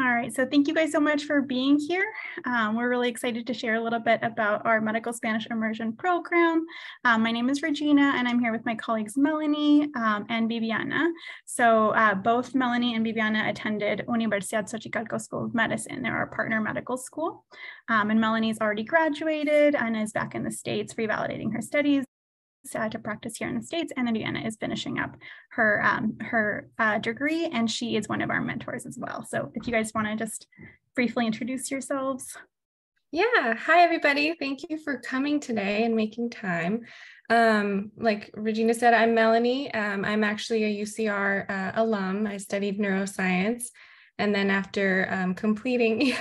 All right, so thank you guys so much for being here. Um, we're really excited to share a little bit about our Medical Spanish Immersion Program. Um, my name is Regina, and I'm here with my colleagues Melanie um, and Viviana. So uh, both Melanie and Viviana attended Universidad Xochicalco School of Medicine. They're our partner medical school. Um, and Melanie's already graduated and is back in the States revalidating her studies uh, to practice here in the States, and Viviana is finishing up her um, her uh, degree, and she is one of our mentors as well. So if you guys want to just briefly introduce yourselves. Yeah, hi everybody. Thank you for coming today and making time. Um, like Regina said, I'm Melanie. Um, I'm actually a UCR uh, alum. I studied neuroscience, and then after um, completing,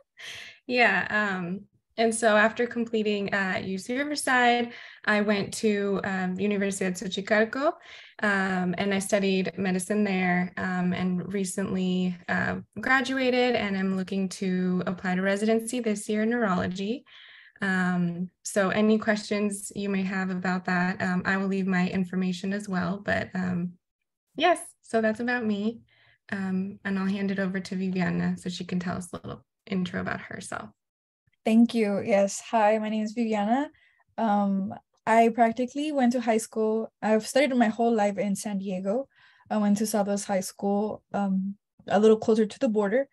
yeah, um, and so after completing at UC Riverside, I went to um, Universidad Xochicalco um, and I studied medicine there um, and recently uh, graduated and I'm looking to apply to residency this year in neurology. Um, so any questions you may have about that, um, I will leave my information as well. But um, yes, so that's about me. and I'll hand it over to Viviana so she can tell us a little intro about herself. Thank you. Yes. Hi, my name is Viviana. I practically went to high school. I've studied my whole life in San Diego. I went to Southwest High School, um, a little closer to the border.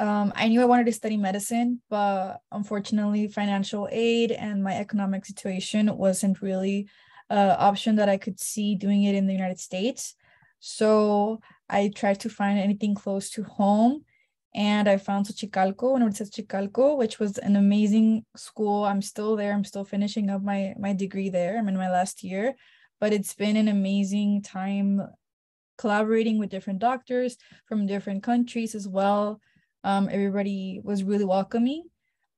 Um, I knew I wanted to study medicine, but unfortunately, financial aid and my economic situation wasn't really an option that I could see doing it in the United States. So I tried to find anything close to home and I found Xochicalco, Universidad Xochicalco, which was an amazing school. I'm still there. I'm still finishing up my my degree there. I'm in my last year, but it's been an amazing time collaborating with different doctors from different countries as well. Um, everybody was really welcoming.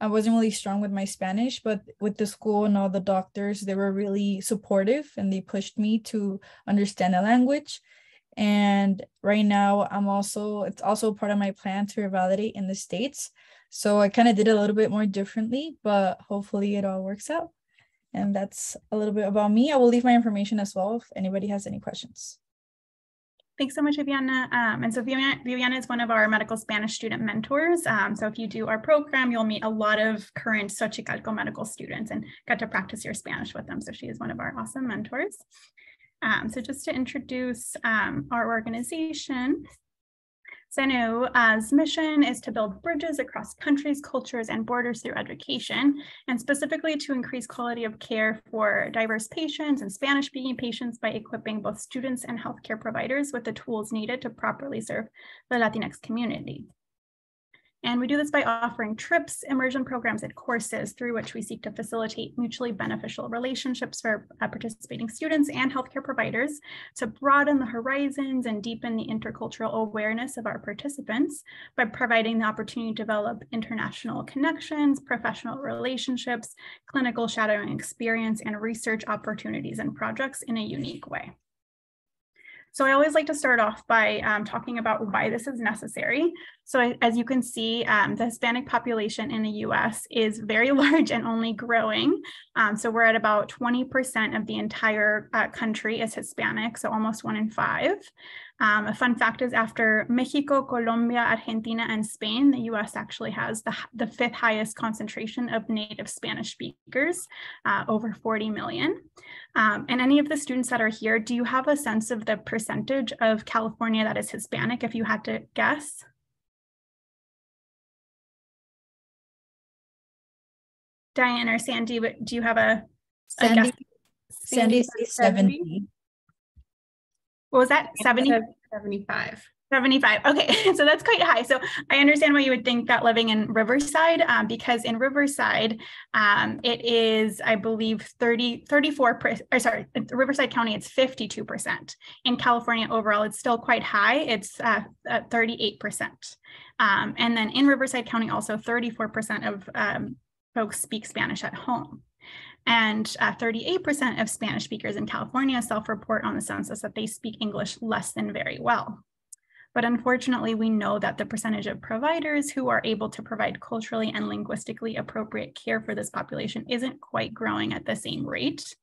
I wasn't really strong with my Spanish, but with the school and all the doctors, they were really supportive and they pushed me to understand the language and right now, I'm also, it's also part of my plan to revalidate in the States. So I kind of did a little bit more differently, but hopefully it all works out. And that's a little bit about me. I will leave my information as well if anybody has any questions. Thanks so much, Viviana. Um, and so Viviana, is one of our medical Spanish student mentors. Um, so if you do our program, you'll meet a lot of current Xochicalco medical students and get to practice your Spanish with them. So she is one of our awesome mentors. Um, so just to introduce um, our organization, CENEU's mission is to build bridges across countries, cultures, and borders through education, and specifically to increase quality of care for diverse patients and Spanish-speaking patients by equipping both students and healthcare providers with the tools needed to properly serve the Latinx community. And we do this by offering trips, immersion programs, and courses through which we seek to facilitate mutually beneficial relationships for uh, participating students and healthcare providers to broaden the horizons and deepen the intercultural awareness of our participants by providing the opportunity to develop international connections, professional relationships, clinical shadowing experience, and research opportunities and projects in a unique way. So I always like to start off by um, talking about why this is necessary. So as you can see, um, the Hispanic population in the US is very large and only growing. Um, so we're at about 20% of the entire uh, country is Hispanic, so almost one in five. Um, a fun fact is after Mexico, Colombia, Argentina, and Spain, the US actually has the, the fifth highest concentration of native Spanish speakers, uh, over 40 million. Um, and any of the students that are here, do you have a sense of the percentage of California that is Hispanic if you had to guess? Diane or Sandy, do you have a, a guess? Sandy, Sandy 70. What was that? 70? 75. 75. Okay, so that's quite high. So I understand why you would think that living in Riverside, um, because in Riverside, um, it is, I believe, 30, 34, or sorry, Riverside County, it's 52%. In California overall, it's still quite high. It's uh, 38%. Um, and then in Riverside County, also 34% of um, folks speak Spanish at home. And uh, 38% of Spanish speakers in California self report on the census that they speak English less than very well. But unfortunately, we know that the percentage of providers who are able to provide culturally and linguistically appropriate care for this population isn't quite growing at the same rate.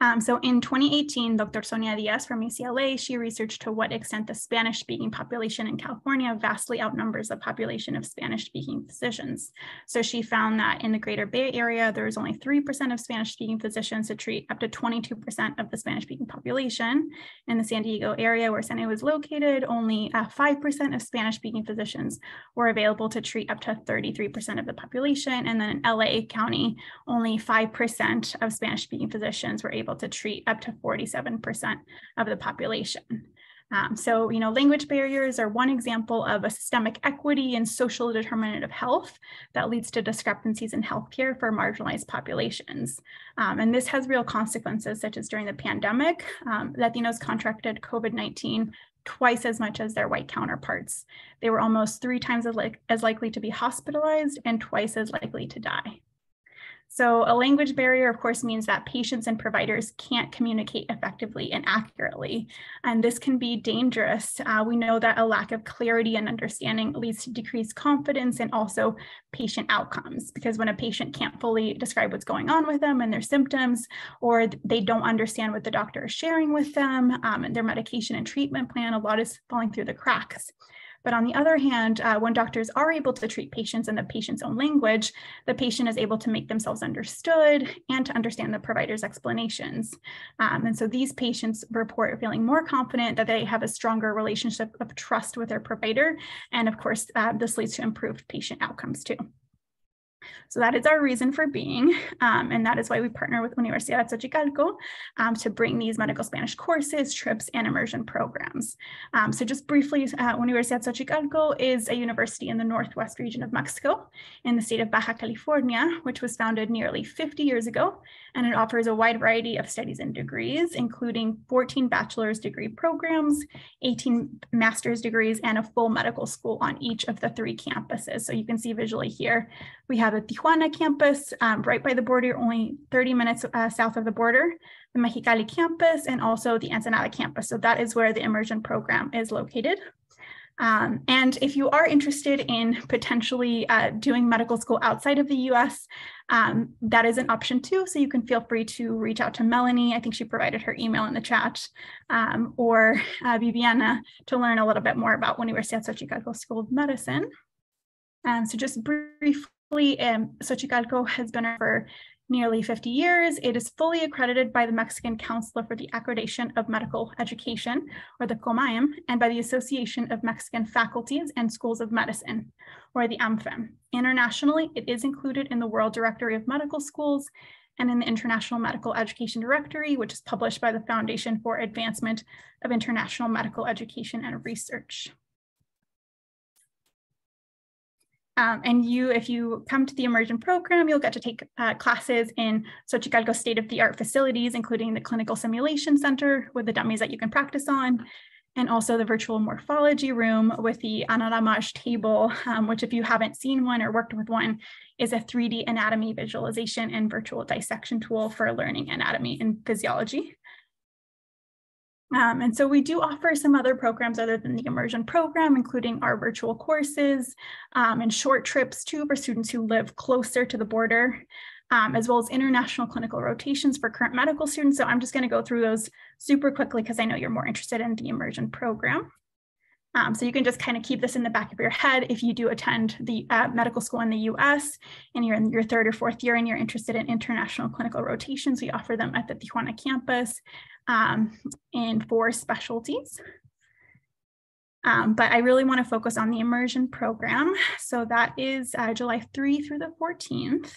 Um, so in 2018, Dr. Sonia Diaz from UCLA, she researched to what extent the Spanish speaking population in California vastly outnumbers the population of Spanish speaking physicians. So she found that in the greater Bay Area, there was only 3% of Spanish speaking physicians to treat up to 22% of the Spanish speaking population. In the San Diego area where San Diego was located, only 5% uh, of Spanish speaking physicians were available to treat up to 33% of the population. And then in LA County, only 5% of Spanish speaking physicians were able able to treat up to 47% of the population. Um, so, you know, language barriers are one example of a systemic equity and social determinant of health that leads to discrepancies in healthcare for marginalized populations. Um, and this has real consequences, such as during the pandemic, um, Latinos contracted COVID 19 twice as much as their white counterparts. They were almost three times as, like, as likely to be hospitalized and twice as likely to die. So a language barrier, of course, means that patients and providers can't communicate effectively and accurately. And this can be dangerous. Uh, we know that a lack of clarity and understanding leads to decreased confidence and also patient outcomes. Because when a patient can't fully describe what's going on with them and their symptoms, or they don't understand what the doctor is sharing with them um, and their medication and treatment plan, a lot is falling through the cracks. But on the other hand, uh, when doctors are able to treat patients in the patient's own language, the patient is able to make themselves understood and to understand the provider's explanations. Um, and so these patients report feeling more confident that they have a stronger relationship of trust with their provider. And of course, uh, this leads to improved patient outcomes too. So that is our reason for being, um, and that is why we partner with Universidad Xochicalco um, to bring these medical Spanish courses, trips, and immersion programs. Um, so just briefly, uh, Universidad Xochicalco is a university in the northwest region of Mexico in the state of Baja California, which was founded nearly 50 years ago, and it offers a wide variety of studies and degrees, including 14 bachelor's degree programs, 18 master's degrees, and a full medical school on each of the three campuses. So you can see visually here, we have the Tijuana campus, um, right by the border, only 30 minutes uh, south of the border, the Mexicali campus, and also the Ensenada campus. So that is where the immersion program is located. Um, and if you are interested in potentially uh, doing medical school outside of the US, um, that is an option too. So you can feel free to reach out to Melanie. I think she provided her email in the chat, um, or uh, Viviana to learn a little bit more about Universidad Xochicalco School of Medicine. Um, so just briefly, um, Xochicalco has been for nearly 50 years. It is fully accredited by the Mexican Council for the Accreditation of Medical Education, or the COMAEM, and by the Association of Mexican Faculties and Schools of Medicine, or the AMFEM. Internationally, it is included in the World Directory of Medical Schools and in the International Medical Education Directory, which is published by the Foundation for Advancement of International Medical Education and Research. Um, and you, if you come to the immersion program, you'll get to take uh, classes in Xochicalco state-of-the-art facilities, including the clinical simulation center with the dummies that you can practice on, and also the virtual morphology room with the Anatomage table, um, which if you haven't seen one or worked with one, is a 3D anatomy visualization and virtual dissection tool for learning anatomy and physiology. Um, and so we do offer some other programs other than the immersion program, including our virtual courses um, and short trips too for students who live closer to the border, um, as well as international clinical rotations for current medical students. So I'm just gonna go through those super quickly because I know you're more interested in the immersion program. Um, so you can just kind of keep this in the back of your head if you do attend the uh, medical school in the US and you're in your third or fourth year and you're interested in international clinical rotations, we offer them at the Tijuana campus um, in four specialties. Um, but I really want to focus on the immersion program. So that is uh, July 3 through the 14th.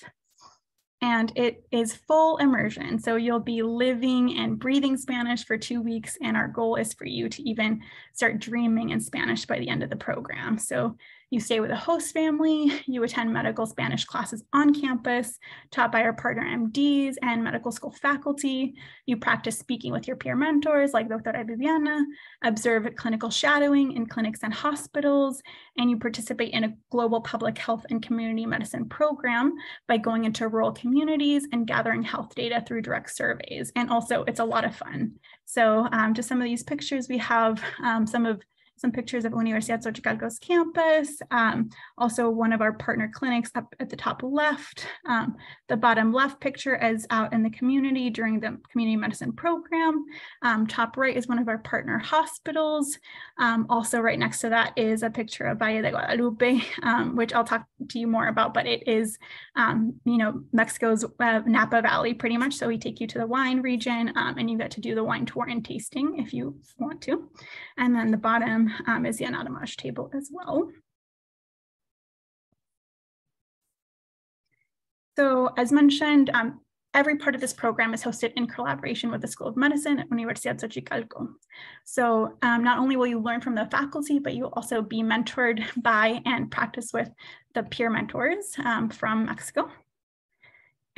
And it is full immersion. So you'll be living and breathing Spanish for two weeks. And our goal is for you to even start dreaming in Spanish by the end of the program. So you stay with a host family, you attend medical Spanish classes on campus, taught by our partner MDs and medical school faculty. You practice speaking with your peer mentors like Dr. Viviana, observe clinical shadowing in clinics and hospitals, and you participate in a global public health and community medicine program by going into rural communities and gathering health data through direct surveys. And also, it's a lot of fun. So, um, just some of these pictures, we have um, some of some pictures of Universidad Xochicalco's campus, um, also one of our partner clinics up at the top left. Um, the bottom left picture is out in the community during the community medicine program. Um, top right is one of our partner hospitals. Um, also right next to that is a picture of Valle de Guadalupe, um, which I'll talk to you more about, but it is, um, you know, Mexico's uh, Napa Valley pretty much. So we take you to the wine region and you get to do the wine tour and tasting if you want to. And then the bottom um, is the Anatomage table as well. So as mentioned, um, every part of this program is hosted in collaboration with the School of Medicine at Universidad Xochicalco. So um, not only will you learn from the faculty, but you'll also be mentored by and practice with the peer mentors um, from Mexico.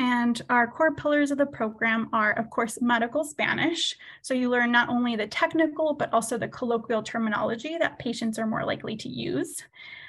And our core pillars of the program are, of course, medical Spanish. So you learn not only the technical, but also the colloquial terminology that patients are more likely to use.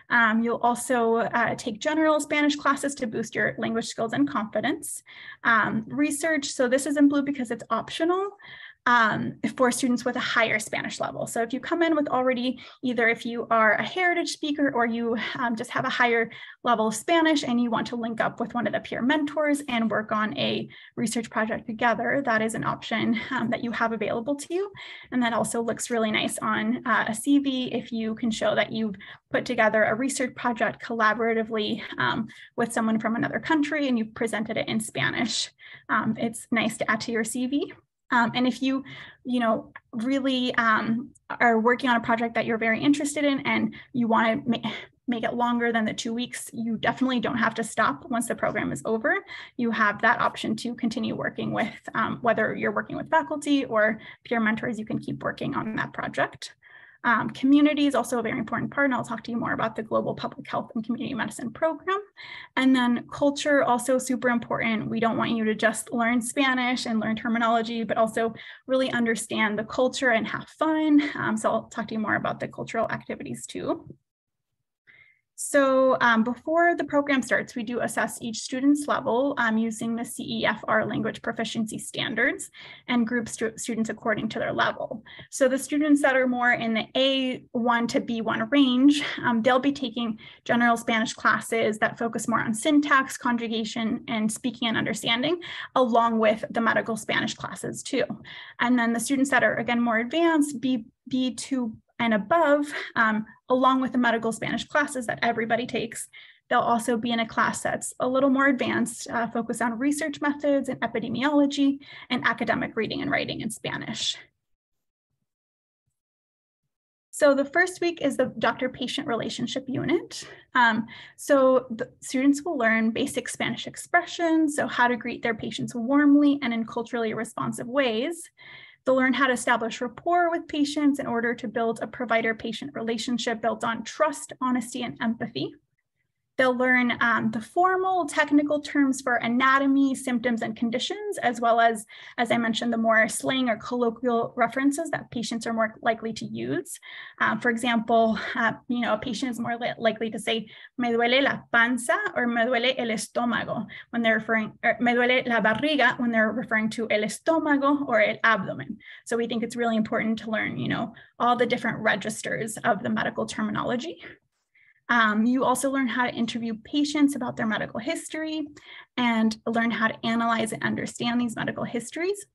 Um, you'll also uh, take general Spanish classes to boost your language skills and confidence. Um, research, so this is in blue because it's optional um, for students with a higher Spanish level. So if you come in with already either if you are a heritage speaker or you um, just have a higher level of Spanish and you want to link up with one of the peer mentors and work on a research project together, that is an option um, that you have available to you. And that also looks really nice on uh, a CV if you can show that you've put together a research project collaboratively um, with someone from another country and you've presented it in Spanish. Um, it's nice to add to your CV. Um, and if you, you know, really um, are working on a project that you're very interested in and you want to make, make it longer than the two weeks, you definitely don't have to stop once the program is over. You have that option to continue working with, um, whether you're working with faculty or peer mentors, you can keep working on that project. Um, community is also a very important part, and I'll talk to you more about the Global Public Health and Community Medicine program. And then culture, also super important. We don't want you to just learn Spanish and learn terminology, but also really understand the culture and have fun. Um, so I'll talk to you more about the cultural activities too. So um, before the program starts, we do assess each student's level um, using the CEFR language proficiency standards and group stu students according to their level. So the students that are more in the A1 to B1 range, um, they'll be taking general Spanish classes that focus more on syntax, conjugation, and speaking and understanding, along with the medical Spanish classes too. And then the students that are, again, more advanced, B, B2 and above, um, along with the medical Spanish classes that everybody takes. They'll also be in a class that's a little more advanced, uh, focused on research methods and epidemiology and academic reading and writing in Spanish. So the first week is the doctor-patient relationship unit. Um, so the students will learn basic Spanish expressions, so how to greet their patients warmly and in culturally responsive ways. They'll learn how to establish rapport with patients in order to build a provider-patient relationship built on trust, honesty, and empathy. They'll learn um, the formal technical terms for anatomy, symptoms, and conditions, as well as, as I mentioned, the more slang or colloquial references that patients are more likely to use. Um, for example, uh, you know, a patient is more li likely to say, me duele la panza or me duele el estómago when they're referring, or me duele la barriga when they're referring to el estómago or el abdomen. So we think it's really important to learn, you know, all the different registers of the medical terminology. Um, you also learn how to interview patients about their medical history and learn how to analyze and understand these medical histories.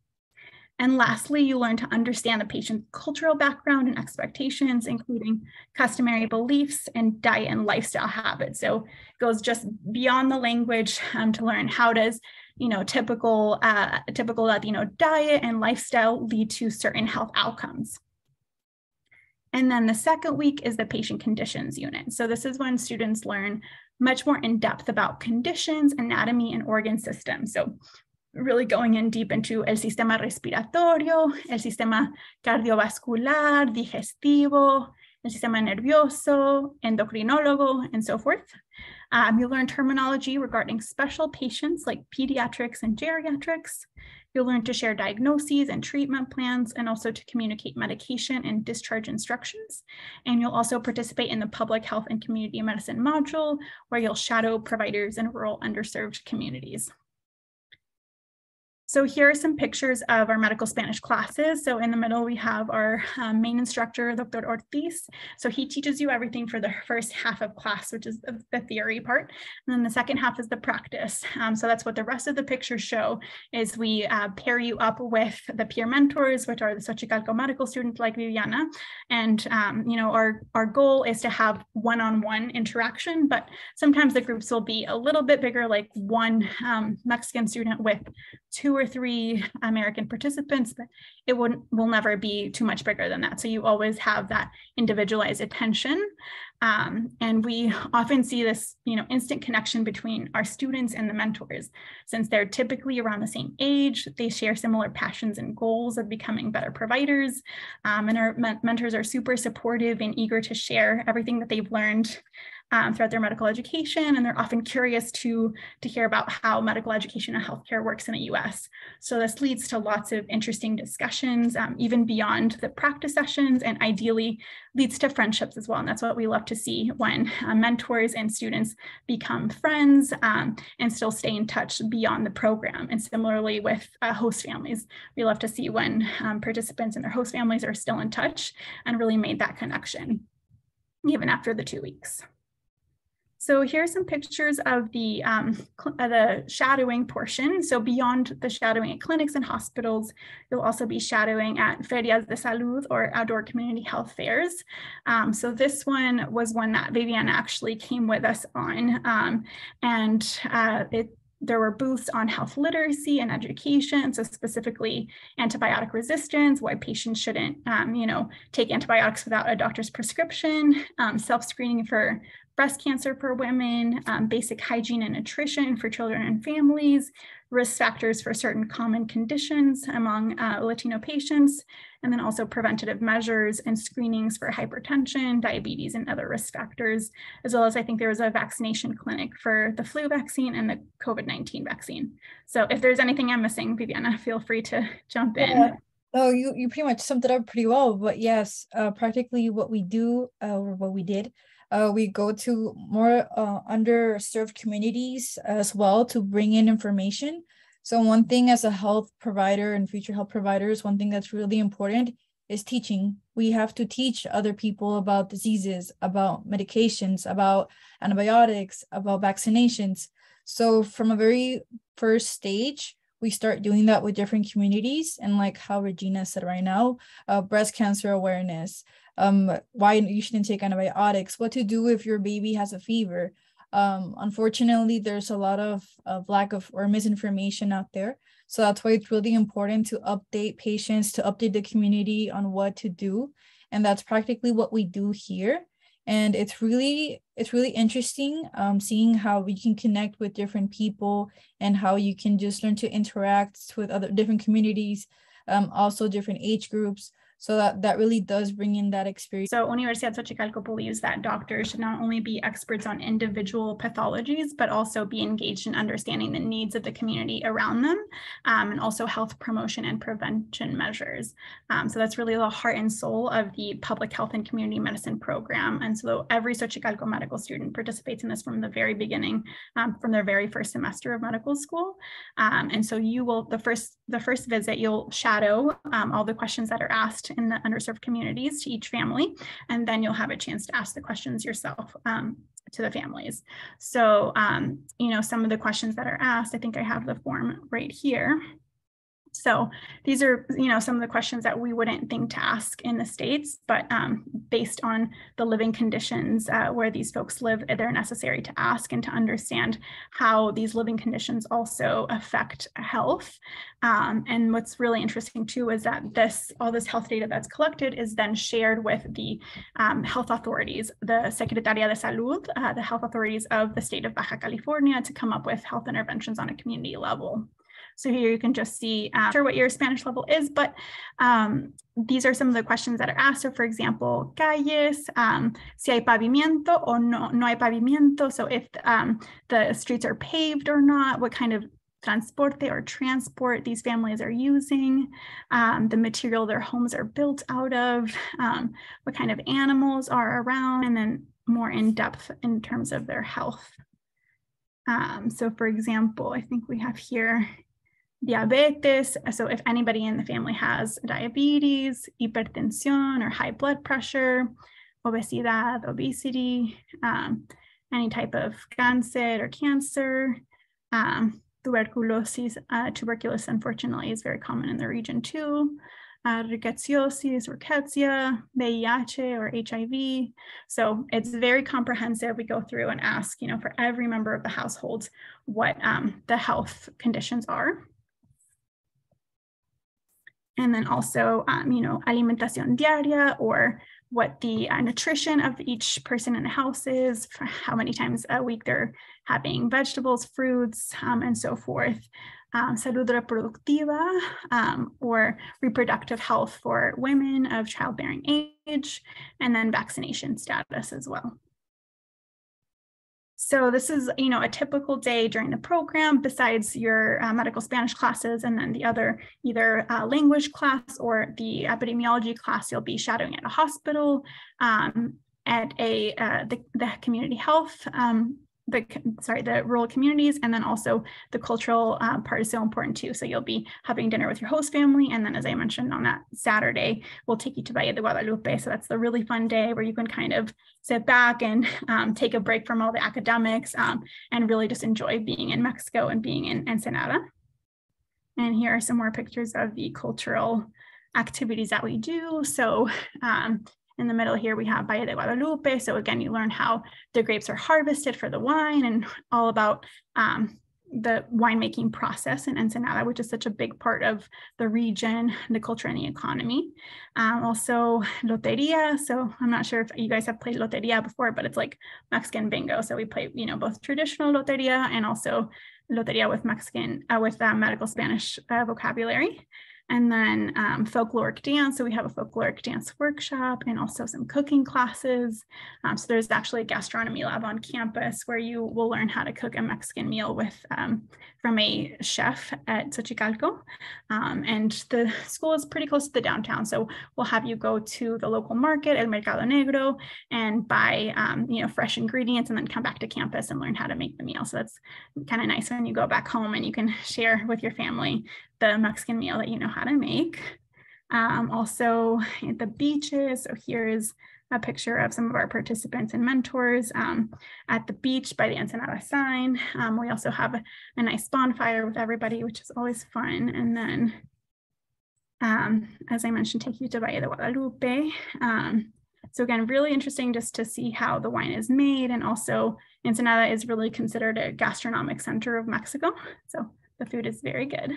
And lastly, you learn to understand the patient's cultural background and expectations, including customary beliefs and diet and lifestyle habits. So it goes just beyond the language um, to learn how does you know typical uh, typical Latino diet and lifestyle lead to certain health outcomes. And then the second week is the patient conditions unit. So this is when students learn much more in depth about conditions, anatomy, and organ systems. So really going in deep into el sistema respiratorio, el sistema cardiovascular, digestivo, el sistema nervioso, endocrinólogo, and so forth. Um, you'll learn terminology regarding special patients like pediatrics and geriatrics. You'll learn to share diagnoses and treatment plans and also to communicate medication and discharge instructions. And you'll also participate in the public health and community medicine module where you'll shadow providers in rural underserved communities. So here are some pictures of our medical Spanish classes. So in the middle, we have our um, main instructor, Dr. Ortiz. So he teaches you everything for the first half of class, which is the theory part. And then the second half is the practice. Um, so that's what the rest of the pictures show is we uh, pair you up with the peer mentors, which are the Xochicalco medical students like Viviana. And, um, you know, our, our goal is to have one-on-one -on -one interaction, but sometimes the groups will be a little bit bigger, like one um, Mexican student with two or three American participants, but it wouldn't will never be too much bigger than that. So you always have that individualized attention. Um, and we often see this, you know, instant connection between our students and the mentors, since they're typically around the same age, they share similar passions and goals of becoming better providers. Um, and our mentors are super supportive and eager to share everything that they've learned um, throughout their medical education, and they're often curious to, to hear about how medical education and healthcare works in the US. So this leads to lots of interesting discussions, um, even beyond the practice sessions, and ideally leads to friendships as well. And that's what we love to see when uh, mentors and students become friends um, and still stay in touch beyond the program. And similarly with uh, host families, we love to see when um, participants and their host families are still in touch and really made that connection even after the two weeks. So here are some pictures of the, um, uh, the shadowing portion. So beyond the shadowing at clinics and hospitals, you'll also be shadowing at ferias de salud or outdoor community health fairs. Um, so this one was one that Viviana actually came with us on. Um, and uh, it, there were booths on health literacy and education, so specifically antibiotic resistance, why patients shouldn't, um, you know, take antibiotics without a doctor's prescription, um, self-screening for breast cancer for women, um, basic hygiene and nutrition for children and families, risk factors for certain common conditions among uh, Latino patients, and then also preventative measures and screenings for hypertension, diabetes, and other risk factors, as well as I think there was a vaccination clinic for the flu vaccine and the COVID-19 vaccine. So if there's anything I'm missing, Viviana, feel free to jump in. Yeah. Oh, you, you pretty much summed it up pretty well, but yes, uh, practically what we do uh, or what we did uh, we go to more uh, underserved communities as well to bring in information. So one thing as a health provider and future health providers, one thing that's really important is teaching. We have to teach other people about diseases, about medications, about antibiotics, about vaccinations. So from a very first stage, we start doing that with different communities and like how Regina said right now, uh, breast cancer awareness, um, why you shouldn't take antibiotics, what to do if your baby has a fever. Um, unfortunately, there's a lot of, of lack of or misinformation out there. So that's why it's really important to update patients, to update the community on what to do. And that's practically what we do here. And it's really, it's really interesting um, seeing how we can connect with different people and how you can just learn to interact with other different communities, um, also different age groups so that that really does bring in that experience. So universidad xochicalco believes that doctors should not only be experts on individual pathologies but also be engaged in understanding the needs of the community around them um, and also health promotion and prevention measures. Um, so that's really the heart and soul of the public health and community medicine program. And so every xochicalco medical student participates in this from the very beginning um, from their very first semester of medical school. Um, and so you will the first the first visit you'll shadow um, all the questions that are asked in the underserved communities to each family, and then you'll have a chance to ask the questions yourself um, to the families. So, um, you know, some of the questions that are asked, I think I have the form right here. So these are, you know, some of the questions that we wouldn't think to ask in the States, but um, based on the living conditions uh, where these folks live, they're necessary to ask and to understand how these living conditions also affect health. Um, and what's really interesting too is that this, all this health data that's collected is then shared with the um, health authorities, the Secretaría de Salud, uh, the health authorities of the state of Baja California to come up with health interventions on a community level. So here you can just see um, sure what your Spanish level is, but um, these are some of the questions that are asked. So for example, calles, um, si hay pavimento o no, no hay pavimento. So if um, the streets are paved or not, what kind of transporte or transport these families are using, um, the material their homes are built out of, um, what kind of animals are around, and then more in depth in terms of their health. Um, so for example, I think we have here diabetes. So if anybody in the family has diabetes, hypertension or high blood pressure, obesidad, obesity, um, any type of cancer or cancer, um, tuberculosis, uh, tuberculosis unfortunately is very common in the region too, uh, rickettsiosis, rickettsia, VIH or HIV. So it's very comprehensive. We go through and ask, you know, for every member of the household what um, the health conditions are. And then also, um, you know, alimentación diaria or what the uh, nutrition of each person in the house is, how many times a week they're having vegetables, fruits, um, and so forth. Um, salud reproductiva um, or reproductive health for women of childbearing age, and then vaccination status as well. So this is, you know, a typical day during the program besides your uh, medical Spanish classes and then the other either uh, language class or the epidemiology class you'll be shadowing at a hospital, um, at a uh, the, the community health um, the sorry the rural communities and then also the cultural uh, part is so important too. So you'll be having dinner with your host family and then as i mentioned on that saturday we'll take you to valle de guadalupe. So that's the really fun day where you can kind of sit back and um, take a break from all the academics um, and really just enjoy being in mexico and being in ensenada. And here are some more pictures of the cultural activities that we do. So um, in the middle here, we have Valle de Guadalupe. So again, you learn how the grapes are harvested for the wine and all about um, the winemaking process in Ensenada, which is such a big part of the region, the culture, and the economy. Um, also, loteria. So I'm not sure if you guys have played loteria before, but it's like Mexican bingo. So we play, you know, both traditional loteria and also loteria with Mexican, uh, with uh, medical Spanish uh, vocabulary and then um, folkloric dance. So we have a folkloric dance workshop and also some cooking classes. Um, so there's actually a gastronomy lab on campus where you will learn how to cook a Mexican meal with um, from a chef at Xochicalco. Um, and the school is pretty close to the downtown. So we'll have you go to the local market, El Mercado Negro, and buy um, you know fresh ingredients and then come back to campus and learn how to make the meal. So that's kind of nice when you go back home and you can share with your family the Mexican meal that you know how to make. Um, also at the beaches. So here's a picture of some of our participants and mentors um, at the beach by the Ensenada sign. Um, we also have a, a, nice bonfire with everybody, which is always fun. And then, um, as I mentioned, take you to Valle de Guadalupe. Um, so again, really interesting just to see how the wine is made. And also Ensenada is really considered a gastronomic center of Mexico. So the food is very good.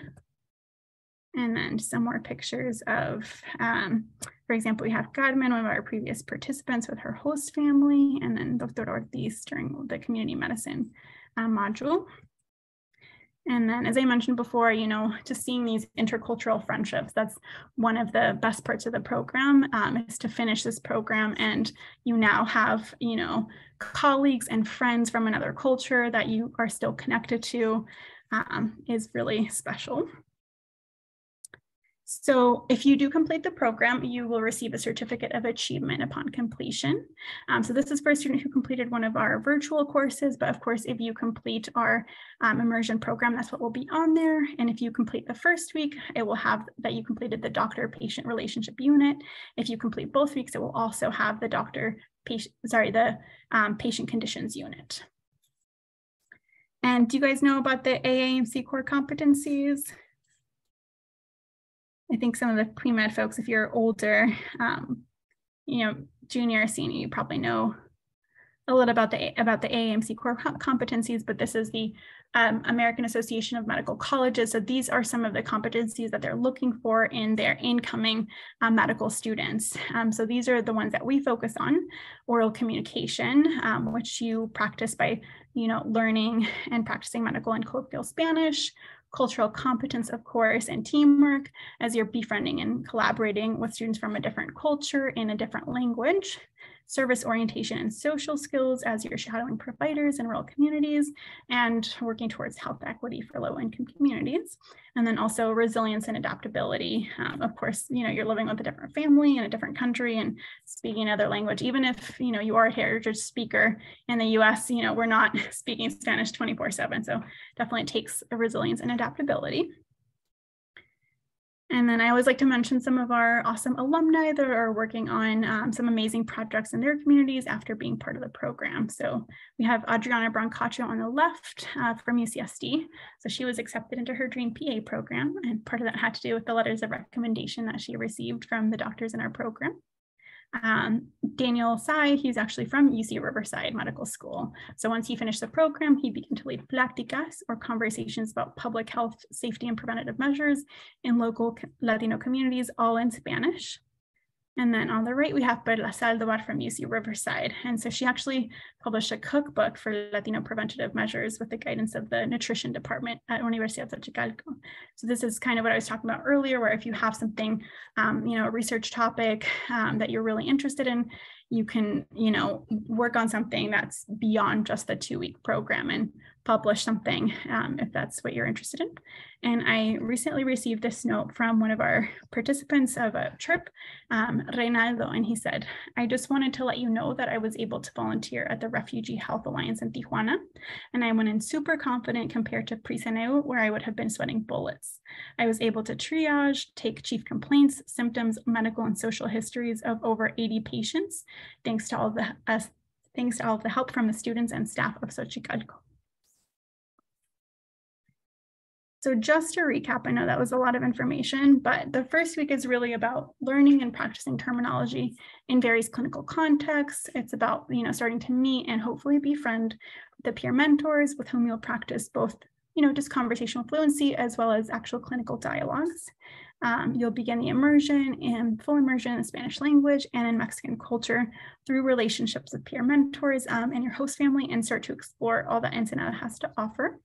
And then some more pictures of, um, for example, we have Godman, one of our previous participants with her host family, and then Dr. Ortiz during the community medicine uh, module. And then, as I mentioned before, you know, just seeing these intercultural friendships, that's one of the best parts of the program um, is to finish this program and you now have, you know, colleagues and friends from another culture that you are still connected to um, is really special. So if you do complete the program, you will receive a certificate of achievement upon completion. Um, so this is for a student who completed one of our virtual courses, but of course, if you complete our um, immersion program, that's what will be on there. And if you complete the first week, it will have that you completed the doctor-patient relationship unit. If you complete both weeks, it will also have the doctor patient, sorry, the um, patient conditions unit. And do you guys know about the AAMC core competencies? I think some of the pre-med folks, if you're older, um, you know, junior, senior, you probably know a little about the about the AAMC core competencies, but this is the um, American Association of Medical Colleges. So these are some of the competencies that they're looking for in their incoming uh, medical students. Um, so these are the ones that we focus on: oral communication, um, which you practice by, you know, learning and practicing medical and colloquial Spanish, cultural competence, of course, and teamwork as you're befriending and collaborating with students from a different culture in a different language service orientation and social skills as you're shadowing providers in rural communities and working towards health equity for low income communities. And then also resilience and adaptability. Um, of course, you know, you're living with a different family in a different country and speaking another language, even if, you know, you are a heritage speaker in the US, you know, we're not speaking Spanish 24 seven. So definitely takes resilience and adaptability. And then I always like to mention some of our awesome alumni that are working on um, some amazing projects in their communities after being part of the program. So we have Adriana Brancaccio on the left uh, from UCSD. So she was accepted into her Dream PA program, and part of that had to do with the letters of recommendation that she received from the doctors in our program. Um, Daniel Sai, he's actually from UC Riverside Medical School. So once he finished the program, he began to lead pláticas or conversations about public health, safety, and preventative measures in local Latino communities, all in Spanish. And then on the right, we have Perla Saldovar from UC Riverside. And so she actually published a cookbook for Latino preventative measures with the guidance of the nutrition department at Universidad Xochicalco. So this is kind of what I was talking about earlier, where if you have something, um, you know, a research topic um, that you're really interested in, you can, you know, work on something that's beyond just the two week program and publish something um, if that's what you're interested in. And I recently received this note from one of our participants of a trip, um, Reynaldo, and he said, I just wanted to let you know that I was able to volunteer at the Refugee Health Alliance in Tijuana, and I went in super confident compared to pre-CENEU, where I would have been sweating bullets. I was able to triage, take chief complaints, symptoms, medical and social histories of over 80 patients, thanks to all the uh, thanks to all of the help from the students and staff of Sochi Xochicalco. So just to recap, I know that was a lot of information, but the first week is really about learning and practicing terminology in various clinical contexts. It's about, you know, starting to meet and hopefully befriend the peer mentors with whom you'll practice both, you know, just conversational fluency as well as actual clinical dialogues. Um, you'll begin the immersion and full immersion in Spanish language and in Mexican culture through relationships with peer mentors um, and your host family and start to explore all that Ensenada has to offer.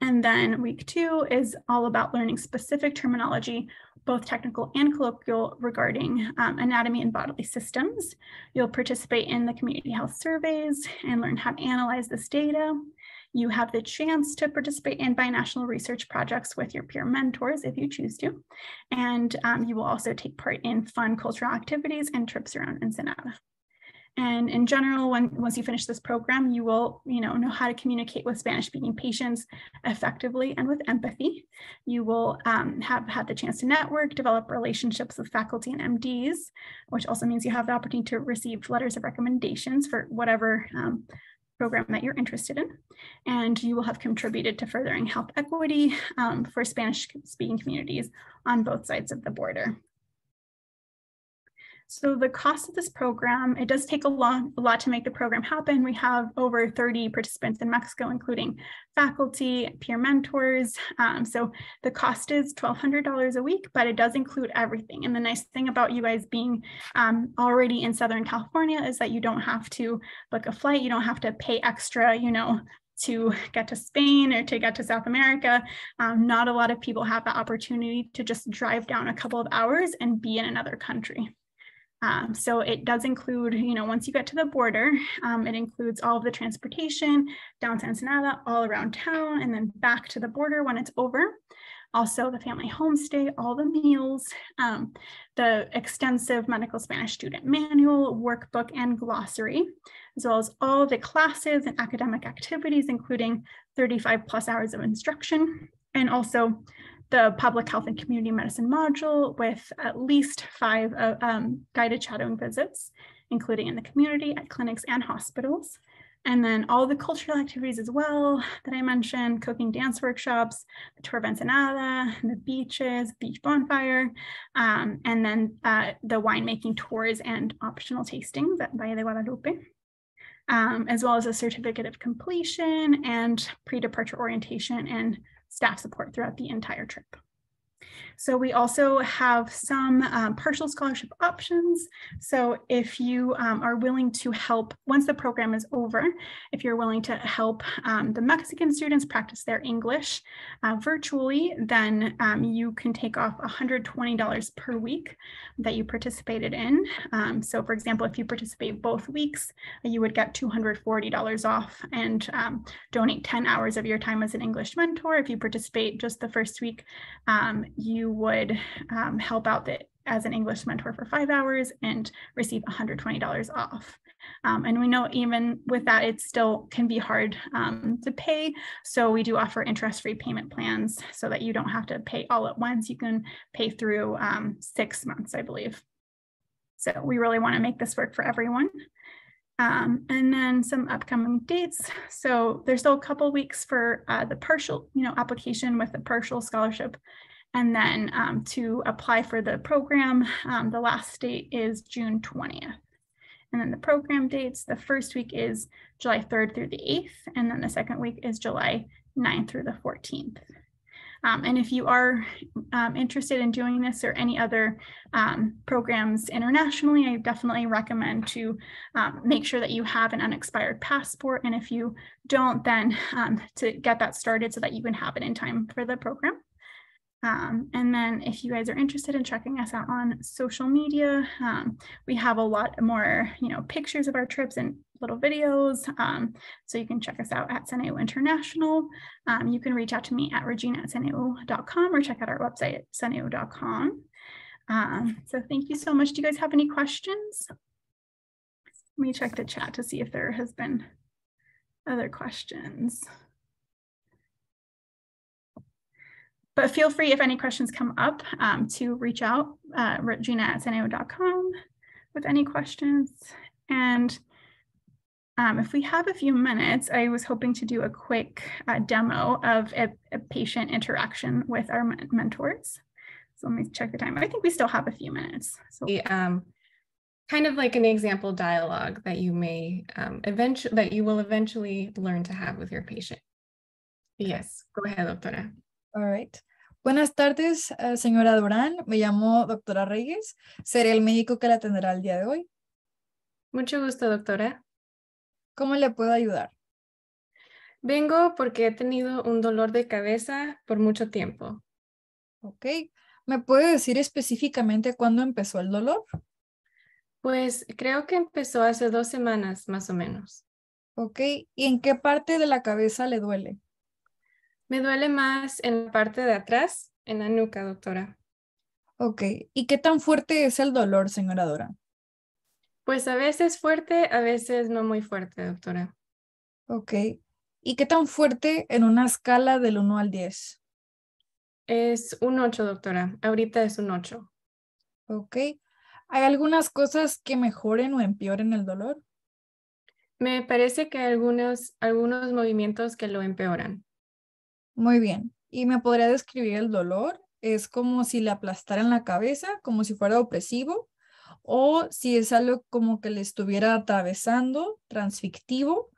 And then week two is all about learning specific terminology, both technical and colloquial regarding um, anatomy and bodily systems. You'll participate in the community health surveys and learn how to analyze this data. You have the chance to participate in binational research projects with your peer mentors if you choose to. And um, you will also take part in fun cultural activities and trips around Ensenada. And in general, when once you finish this program, you will you know, know how to communicate with Spanish speaking patients effectively and with empathy. You will um, have had the chance to network, develop relationships with faculty and MDs, which also means you have the opportunity to receive letters of recommendations for whatever um, program that you're interested in. And you will have contributed to furthering health equity um, for Spanish speaking communities on both sides of the border. So the cost of this program, it does take a lot, a lot to make the program happen. We have over 30 participants in Mexico, including faculty, peer mentors. Um, so the cost is $1,200 a week, but it does include everything. And the nice thing about you guys being um, already in Southern California is that you don't have to book a flight. You don't have to pay extra, you know, to get to Spain or to get to South America. Um, not a lot of people have the opportunity to just drive down a couple of hours and be in another country. Um, so it does include, you know, once you get to the border, um, it includes all of the transportation down to Ensenada, all around town, and then back to the border when it's over. Also the family homestay, all the meals, um, the extensive medical Spanish student manual, workbook, and glossary, as well as all the classes and academic activities, including 35 plus hours of instruction, and also the public health and community medicine module with at least five uh, um, guided shadowing visits, including in the community, at clinics and hospitals. And then all the cultural activities as well that I mentioned, cooking dance workshops, the tour of Ensenada, the beaches, beach bonfire, um, and then uh, the winemaking tours and optional tastings at Valle de Guadalupe. Um, as well as a certificate of completion and pre-departure orientation and staff support throughout the entire trip. So we also have some um, partial scholarship options. So if you um, are willing to help, once the program is over, if you're willing to help um, the Mexican students practice their English uh, virtually, then um, you can take off $120 per week that you participated in. Um, so for example, if you participate both weeks, you would get $240 off and um, donate 10 hours of your time as an English mentor. If you participate just the first week, you would um, help out the as an English mentor for five hours and receive $120 off. Um, and we know even with that, it still can be hard um, to pay. So we do offer interest-free payment plans so that you don't have to pay all at once. You can pay through um, six months, I believe. So we really want to make this work for everyone. Um, and then some upcoming dates. So there's still a couple weeks for uh, the partial, you know, application with the partial scholarship. And then um, to apply for the program, um, the last date is June 20th. And then the program dates, the first week is July 3rd through the 8th, and then the second week is July 9th through the 14th. Um, and if you are um, interested in doing this or any other um, programs internationally, I definitely recommend to um, make sure that you have an unexpired passport. And if you don't, then um, to get that started so that you can have it in time for the program. Um, and then if you guys are interested in checking us out on social media, um, we have a lot more, you know, pictures of our trips and little videos. Um, so you can check us out at CENEU International. Um, you can reach out to me at regina at ceneu.com or check out our website at ceneu.com. Um, so thank you so much. Do you guys have any questions? Let me check the chat to see if there has been other questions. But feel free, if any questions come up, um, to reach out, uh, Regina at ceneu.com with any questions. And um, if we have a few minutes, I was hoping to do a quick uh, demo of a, a, patient interaction with our mentors. So let me check the time. I think we still have a few minutes. So um, kind of like an example dialogue that you may um, eventually, that you will eventually learn to have with your patient. Yes, go ahead, doctora. All right. Buenas tardes, uh, señora Durán. Me llamo doctora Reyes. Seré el médico que la atenderá el día de hoy. Mucho gusto, doctora. ¿Cómo le puedo ayudar? Vengo porque he tenido un dolor de cabeza por mucho tiempo. Ok. ¿Me puede decir específicamente cuándo empezó el dolor? Pues creo que empezó hace dos semanas más o menos. Ok. ¿Y en qué parte de la cabeza le duele? Me duele más en la parte de atrás, en la nuca, doctora. Ok. ¿Y qué tan fuerte es el dolor, señora Dora? Pues a veces fuerte, a veces no muy fuerte, doctora. Ok. ¿Y qué tan fuerte en una escala del 1 al 10? Es un 8, doctora. Ahorita es un 8. Ok. ¿Hay algunas cosas que mejoren o empeoren el dolor? Me parece que hay algunos, algunos movimientos que lo empeoran. Muy bien. ¿Y me podría describir el dolor? Es como si le aplastaran la cabeza, como si fuera opresivo, o si es algo como que le estuviera atravesando, transfictivo,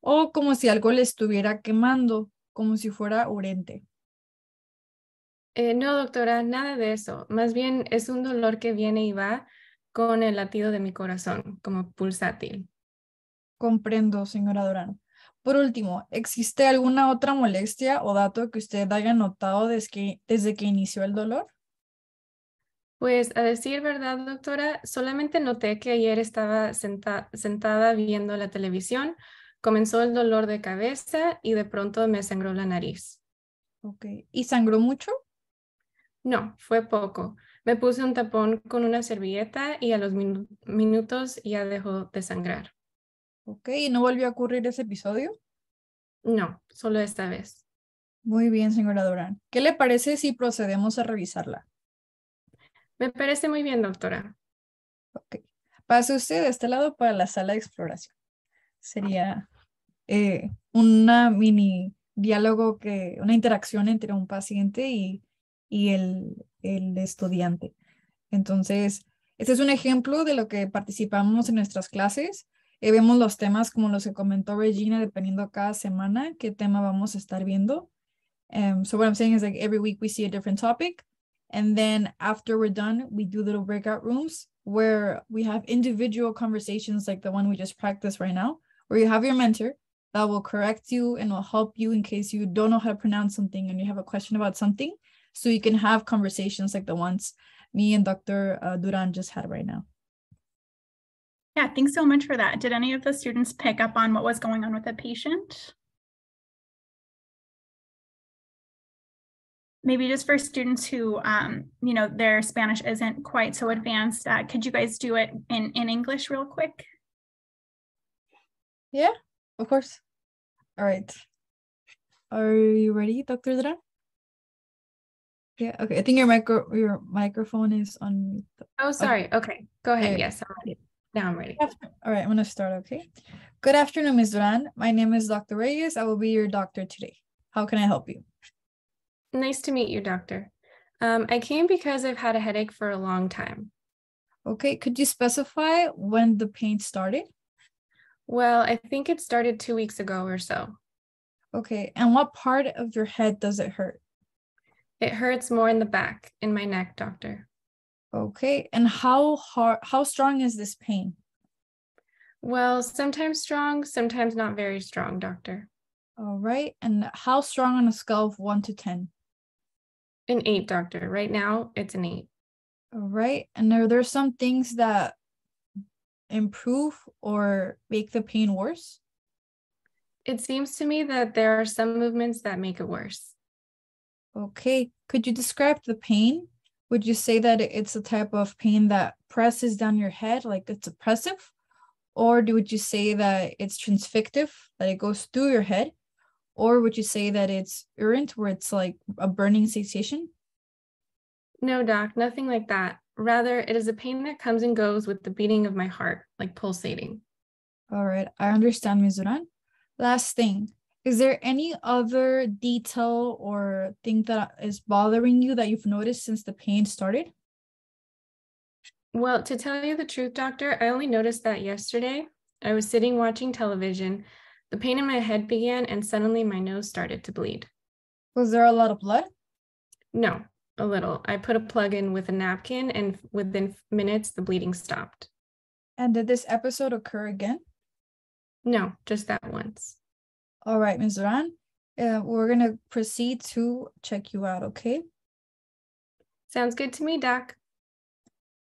o como si algo le estuviera quemando, como si fuera urente. Eh, no, doctora, nada de eso. Más bien es un dolor que viene y va con el latido de mi corazón, como pulsátil. Comprendo, señora Durán. Por último, ¿existe alguna otra molestia o dato que usted haya notado desde que, desde que inició el dolor? Pues a decir verdad, doctora, solamente noté que ayer estaba sentada viendo la televisión, comenzó el dolor de cabeza y de pronto me sangró la nariz. Ok, ¿y sangró mucho? No, fue poco. Me puse un tapón con una servilleta y a los minutos ya dejó de sangrar. Ok, ¿y no volvió a ocurrir ese episodio? No, solo esta vez. Muy bien, señora Durán. ¿Qué le parece si procedemos a revisarla? Me parece muy bien, doctora. Ok. Pase usted de este lado para la sala de exploración. Sería eh, una mini diálogo, que, una interacción entre un paciente y, y el, el estudiante. Entonces, este es un ejemplo de lo que participamos en nuestras clases. Eh, vemos los temas como los que comentó Regina, dependiendo cada semana qué tema vamos a estar viendo. Um, so what I'm saying is like every week we see a different topic. And then after we're done, we do little breakout rooms where we have individual conversations like the one we just practiced right now, where you have your mentor that will correct you and will help you in case you don't know how to pronounce something and you have a question about something. So you can have conversations like the ones me and Dr. Uh, Duran just had right now. Yeah, thanks so much for that. Did any of the students pick up on what was going on with the patient? maybe just for students who, um, you know, their Spanish isn't quite so advanced, uh, could you guys do it in, in English real quick? Yeah, of course. All right. Are you ready, Dr. Duran? Yeah, okay. I think your micro your microphone is on. Oh, sorry. Okay, go ahead. Yes, I'm ready. Now I'm ready. All right, I'm gonna start, okay? Good afternoon, Ms. Duran. My name is Dr. Reyes. I will be your doctor today. How can I help you? Nice to meet you, doctor. Um, I came because I've had a headache for a long time. Okay, could you specify when the pain started? Well, I think it started two weeks ago or so. Okay, and what part of your head does it hurt? It hurts more in the back, in my neck, doctor. Okay, and how hard, how strong is this pain? Well, sometimes strong, sometimes not very strong, doctor. All right, and how strong on a scale of one to 10? An eight, doctor. Right now, it's an eight. All right, and are there some things that improve or make the pain worse? It seems to me that there are some movements that make it worse. Okay, could you describe the pain? Would you say that it's a type of pain that presses down your head, like it's oppressive? Or do, would you say that it's transfictive, that it goes through your head? Or would you say that it's urent, where it's like a burning sensation? No, doc, nothing like that. Rather, it is a pain that comes and goes with the beating of my heart, like pulsating. All right, I understand, Ms. Duran. Last thing, is there any other detail or thing that is bothering you that you've noticed since the pain started? Well, to tell you the truth, doctor, I only noticed that yesterday. I was sitting watching television. The pain in my head began, and suddenly my nose started to bleed. Was there a lot of blood? No, a little. I put a plug in with a napkin, and within minutes, the bleeding stopped. And did this episode occur again? No, just that once. All right, Ms. Duran, uh, we're going to proceed to check you out, okay? Sounds good to me, Doc.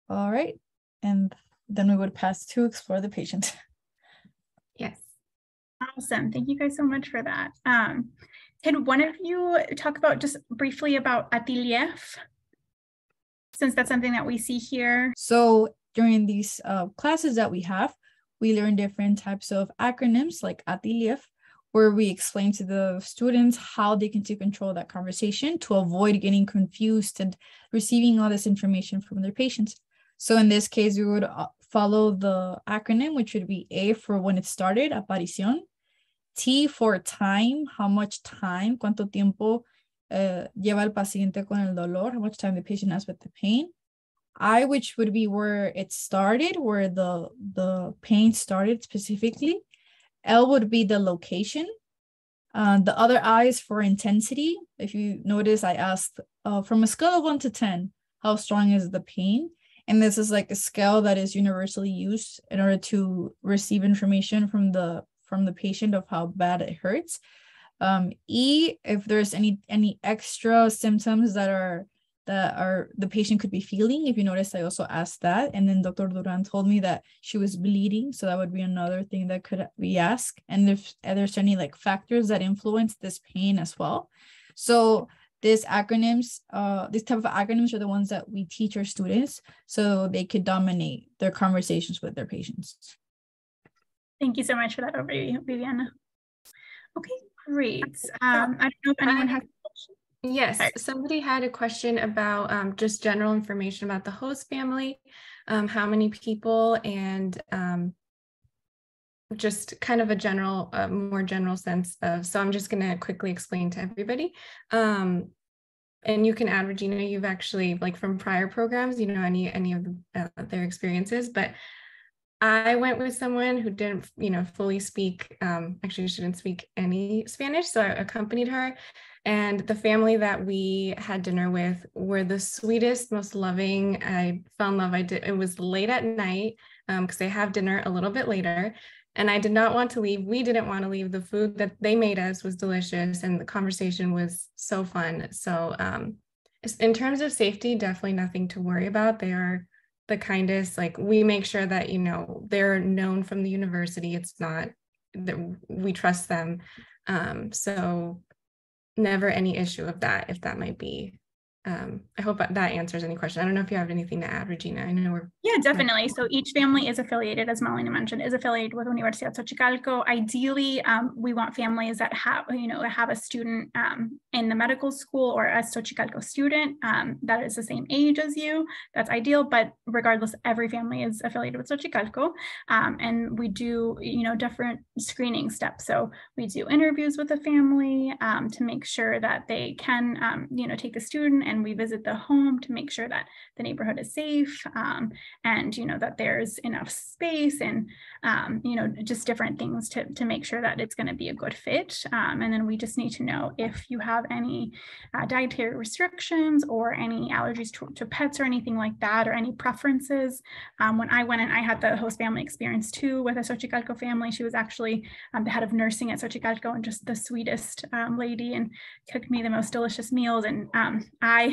All right. And then we would pass to explore the patient. Yes. Awesome. Thank you guys so much for that. Um, can one of you talk about just briefly about Atelier, since that's something that we see here? So during these uh, classes that we have, we learn different types of acronyms like Atelier, where we explain to the students how they can take control of that conversation to avoid getting confused and receiving all this information from their patients. So in this case, we would uh, follow the acronym, which would be A for when it started, aparición, T for time, how much time, cuánto tiempo uh, lleva el paciente con el dolor, how much time the patient has with the pain. I, which would be where it started, where the, the pain started specifically. L would be the location. Uh, the other I is for intensity. If you notice, I asked uh, from a scale of one to 10, how strong is the pain? And this is like a scale that is universally used in order to receive information from the from the patient of how bad it hurts. Um, e, if there's any any extra symptoms that are that are the patient could be feeling. If you notice, I also asked that. And then Dr. Duran told me that she was bleeding. So that would be another thing that could be asked. And if there's any like factors that influence this pain as well. So these acronyms, uh, these type of acronyms are the ones that we teach our students so they could dominate their conversations with their patients. Thank you so much for that overview, Viviana. Okay, great. Um, I don't know if anyone has Yes, somebody had a question about um, just general information about the host family, um, how many people, and um, just kind of a general, uh, more general sense of. So I'm just going to quickly explain to everybody. Um, and you can add Regina. You've actually like from prior programs, you know, any any of the, uh, their experiences, but I went with someone who didn't, you know, fully speak. Um, actually, she didn't speak any Spanish, so I accompanied her. And the family that we had dinner with were the sweetest, most loving. I fell in love. I did. It was late at night because um, they have dinner a little bit later, and I did not want to leave. We didn't want to leave. The food that they made us was delicious, and the conversation was so fun. So, um, in terms of safety, definitely nothing to worry about. They are the kindest like we make sure that you know they're known from the university it's not that we trust them um, so never any issue of that if that might be um, I hope that answers any question. I don't know if you have anything to add, Regina. I know we're yeah, definitely. So each family is affiliated, as Melanie mentioned, is affiliated with Universidad Xochicalco. Ideally, um, we want families that have, you know, have a student um, in the medical school or a Xochicalco student um, that is the same age as you. That's ideal, but regardless, every family is affiliated with Xochicalco, um, and we do, you know, different screening steps. So we do interviews with the family um, to make sure that they can, you know, take the student and and we visit the home to make sure that the neighborhood is safe um, and you know that there's enough space and um, you know just different things to, to make sure that it's going to be a good fit. Um, and then we just need to know if you have any uh, dietary restrictions or any allergies to, to, pets or anything like that or any preferences. Um, when i went and i had the host family experience too with a xochicalco family. She was actually um, the head of nursing at xochicalco and just the sweetest um, lady and cooked me the most delicious meals. And i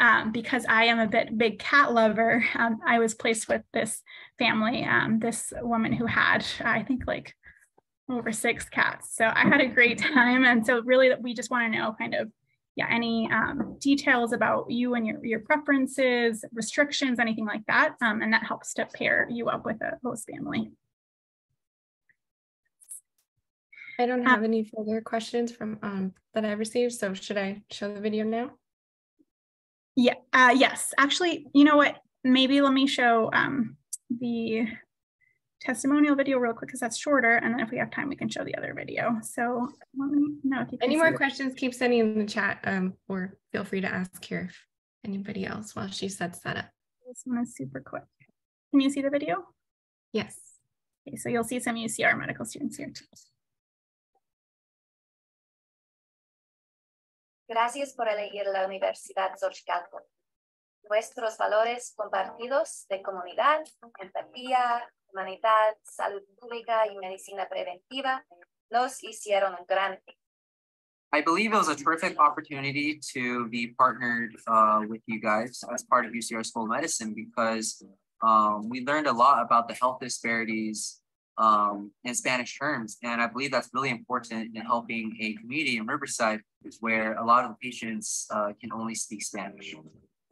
um, because I am a bit big cat lover, um, I was placed with this family, um, this woman who had, I think, like over six cats. So I had a great time. And so, really, we just want to know kind of, yeah, any um, details about you and your, your preferences, restrictions, anything like that. Um, and that helps to pair you up with a host family. I don't uh have any further questions from um, that I received. So should I show the video now? Yeah, uh, yes. Actually, you know what? Maybe let me show um, the testimonial video real quick because that's shorter. And then if we have time, we can show the other video. So let me know if you Any more questions, keep sending in the chat um, or feel free to ask here if anybody else while she sets that up. This one is super quick. Can you see the video? Yes. Okay, so you'll see some UCR medical students here too. Gracias por elegir la Universidad Xochicalco. Nuestros valores compartidos de comunidad, empatía, humanidad, salud pública y medicina preventiva nos hicieron un gran I believe it was a terrific opportunity to be partnered uh, with you guys as part of UCR School of Medicine because um, we learned a lot about the health disparities um, in Spanish terms. And I believe that's really important in helping a community in Riverside is where a lot of the patients uh, can only speak Spanish.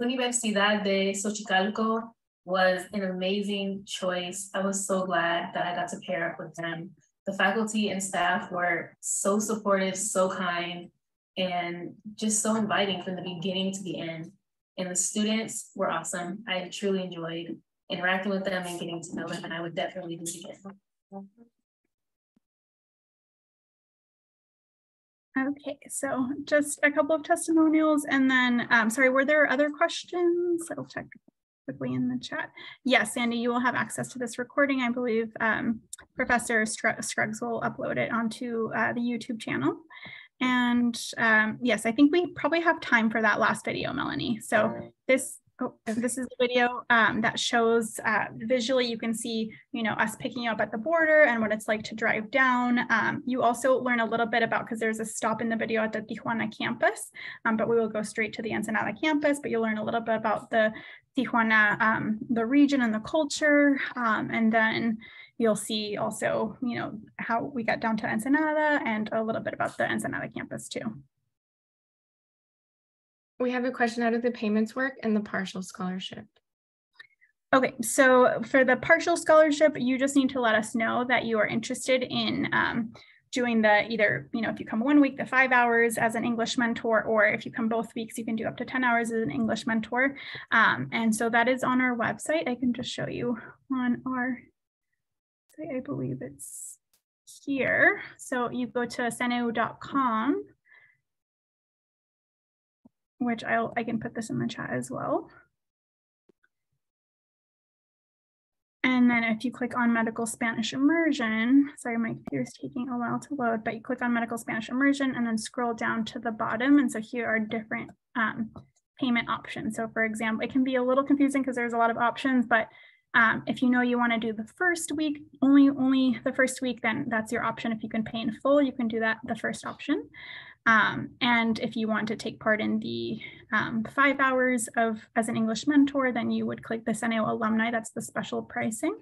Universidad de Xochicalco was an amazing choice. I was so glad that I got to pair up with them. The faculty and staff were so supportive, so kind, and just so inviting from the beginning to the end. And the students were awesome. I truly enjoyed interacting with them and getting to know them, and I would definitely do it again. Okay, so just a couple of testimonials and then, um, sorry, were there other questions? I'll check quickly in the chat. Yes, Sandy, you will have access to this recording. I believe um, Professor Scruggs will upload it onto uh, the YouTube channel. And um, yes, I think we probably have time for that last video, Melanie. So this Oh, this is a video um, that shows uh, visually, you can see, you know, us picking up at the border and what it's like to drive down. Um, you also learn a little bit about, because there's a stop in the video at the Tijuana campus, um, but we will go straight to the Ensenada campus, but you'll learn a little bit about the Tijuana, um, the region and the culture. Um, and then you'll see also, you know, how we got down to Ensenada and a little bit about the Ensenada campus too. We have a question. How do the payments work and the partial scholarship? Okay, so for the partial scholarship, you just need to let us know that you are interested in um, doing the either, you know, if you come one week, the five hours as an English mentor, or if you come both weeks, you can do up to 10 hours as an English mentor. Um, and so that is on our website. I can just show you on our site. I believe it's here. So you go to ceneu.com which I'll, I can put this in the chat as well. And then if you click on medical Spanish immersion, sorry, my computer's taking a while to load, but you click on medical Spanish immersion and then scroll down to the bottom. And so here are different um, payment options. So for example, it can be a little confusing because there's a lot of options, but um, if you know you want to do the first week, only only the first week, then that's your option. If you can pay in full, you can do that the first option. Um, and if you want to take part in the um, five hours of as an English mentor, then you would click the CENEU alumni, that's the special pricing.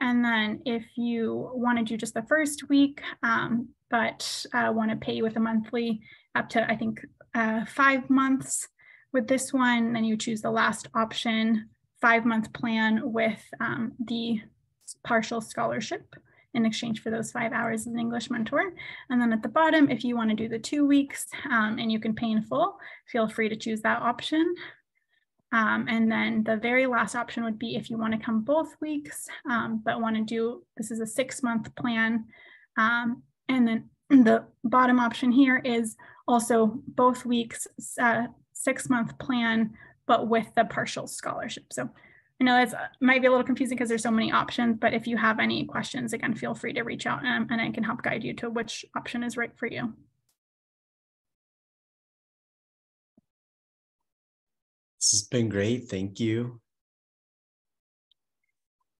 And then if you want to do just the first week, um, but uh, want to pay with a monthly up to, I think, uh, five months with this one. Then you choose the last option, five month plan with um, the partial scholarship in exchange for those five hours as an English mentor. And then at the bottom, if you want to do the two weeks um, and you can pay in full, feel free to choose that option. Um, and then the very last option would be if you want to come both weeks, um, but want to do this is a six month plan. Um, and then the bottom option here is also both weeks, uh, six month plan, but with the partial scholarship. So I know that's uh, might be a little confusing because there's so many options, but if you have any questions, again, feel free to reach out um, and I can help guide you to which option is right for you. This has been great. Thank you.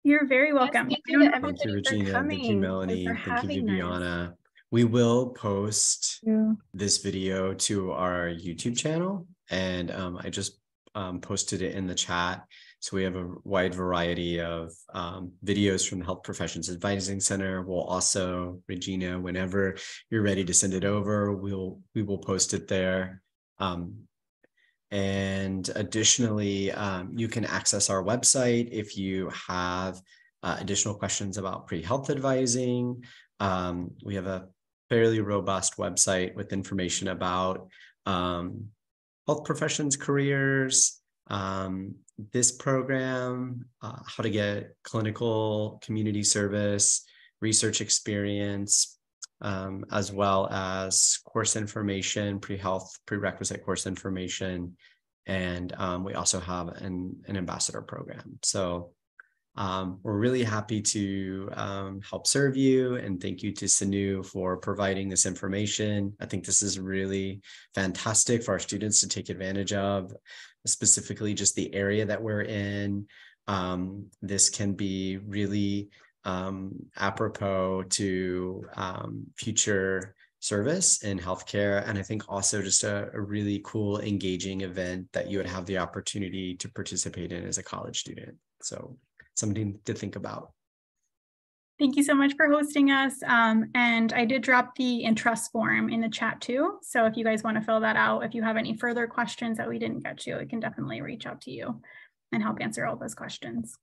You're very welcome. Yes, thank you to Thank you, everybody for Regina. coming Thank you, Melanie. Thank you, having us. Viviana. We will post Yeah. this video to our YouTube channel and um, I just um, posted it in the chat. So we have a wide variety of um, videos from the Health Professions Advising Center. We'll also, Regina, whenever you're ready to send it over, we'll we will post it there. Um, and additionally, um, you can access our website if you have uh, additional questions about pre-health advising. Um, we have a fairly robust website with information about um, health professions careers, um, this program, uh, how to get clinical community service, research experience, um, as well as course information, pre-health prerequisite course information. And um, we also have an, an ambassador program. So um, we're really happy to um, help serve you and thank you to CENEU for providing this information. I think this is really fantastic for our students to take advantage of, specifically just the area that we're in. Um, this can be really um, apropos to um, future service in healthcare. And I think also just a, a really cool, engaging event that you would have the opportunity to participate in as a college student. So something to think about. Thank you so much for hosting us. Um, and I did drop the interest form in the chat too. So if you guys want to fill that out, if you have any further questions that we didn't get to, we can definitely reach out to you and help answer all those questions.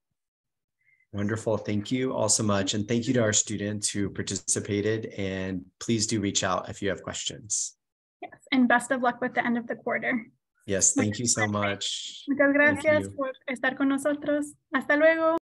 Wonderful. Thank you all so much. And thank you to our students who participated. And please do reach out if you have questions. Yes, and best of luck with the end of the quarter. Yes, thank you so much. Muchas gracias por estar con nosotros. Hasta luego.